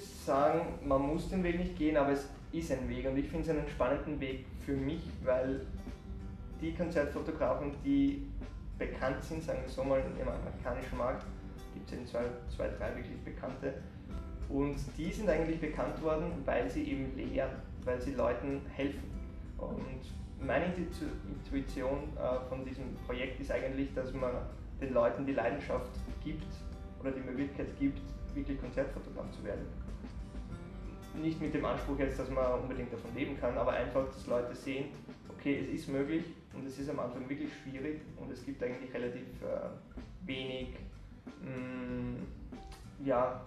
würde sagen, man muss den Weg nicht gehen, aber es ist ein Weg und ich finde es einen spannenden Weg für mich, weil die Konzertfotografen, die bekannt sind, sagen wir so mal im amerikanischen Markt, gibt es eben zwei, zwei, drei wirklich bekannte. Und die sind eigentlich bekannt worden, weil sie eben lehren, weil sie Leuten helfen. Und meine Intuition äh, von diesem Projekt ist eigentlich, dass man den Leuten die Leidenschaft gibt oder die Möglichkeit gibt, wirklich Konzertfotograf zu werden. Nicht mit dem Anspruch jetzt, dass man unbedingt davon leben kann, aber einfach, dass Leute sehen, okay, es ist möglich und es ist am Anfang wirklich schwierig und es gibt eigentlich relativ äh, wenig, mh, mm, ja,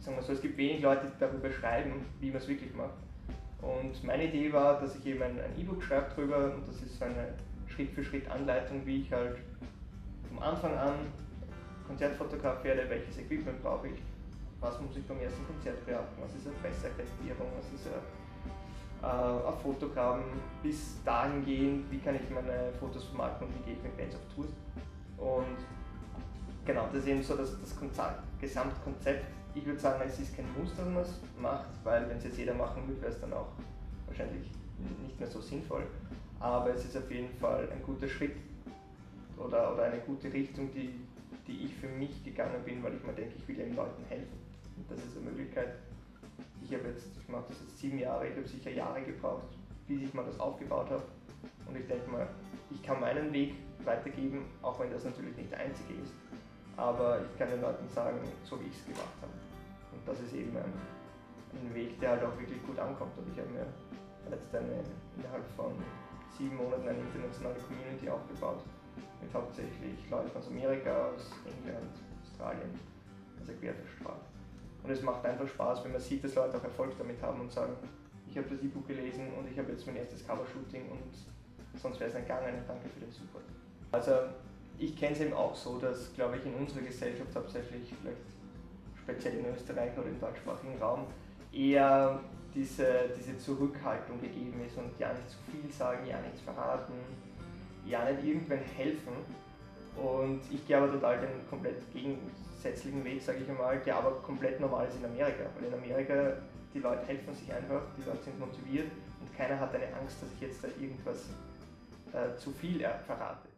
sagen wir so, es gibt wenig Leute, die darüber schreiben, wie man es wirklich macht. Und meine Idee war, dass ich eben ein E-Book schreibe drüber und das ist so eine Schritt-für-Schritt-Anleitung, wie ich halt vom Anfang an Konzertfotograf werde, welches Equipment brauche ich, was muss ich beim ersten Konzert beachten, was ist eine Presseakkreditierung, was ist eine, äh, ein Fotogramm, bis dahin gehen, wie kann ich meine Fotos vermarkten und wie gehe ich mit Bands auf Tours. Und genau, das ist eben so das, das Gesamtkonzept. Ich würde sagen, es ist kein Muss, dass man es macht, weil wenn es jetzt jeder machen würde, wäre es dann auch wahrscheinlich nicht mehr so sinnvoll. Aber es ist auf jeden Fall ein guter Schritt oder, oder eine gute Richtung, die, die ich für mich gegangen bin, weil ich mir denke, ich will den Leuten helfen. Und das ist eine Möglichkeit. Ich habe jetzt, ich mache das jetzt sieben Jahre, ich habe sicher Jahre gebraucht, bis ich mal das aufgebaut habe. Und ich denke mal, ich kann meinen Weg weitergeben, auch wenn das natürlich nicht der einzige ist. Aber ich kann den Leuten sagen, so wie ich es gemacht habe. Und das ist eben ein, ein Weg, der halt auch wirklich gut ankommt. Und ich habe mir jetzt eine, innerhalb von sieben Monaten eine internationale Community aufgebaut hauptsächlich Leuten aus Amerika, aus England, Australien, also quer verstrahlt. Und es macht einfach Spaß, wenn man sieht, dass Leute auch Erfolg damit haben und sagen, ich habe das E-Book gelesen und ich habe jetzt mein erstes Covershooting und sonst wäre es ein Gang, danke für den Support. Also ich kenne es eben auch so, dass, glaube ich, in unserer Gesellschaft hauptsächlich, vielleicht speziell in Österreich oder im deutschsprachigen Raum, eher diese, diese Zurückhaltung gegeben ist und ja nicht zu viel sagen, ja nichts verraten, ja nicht irgendwann helfen. Und ich gehe aber total den komplett gegensätzlichen Weg, sage ich einmal, der aber komplett normal ist in Amerika. Weil in Amerika, die Leute helfen sich einfach, die Leute sind motiviert und keiner hat eine Angst, dass ich jetzt da irgendwas äh, zu viel verrate.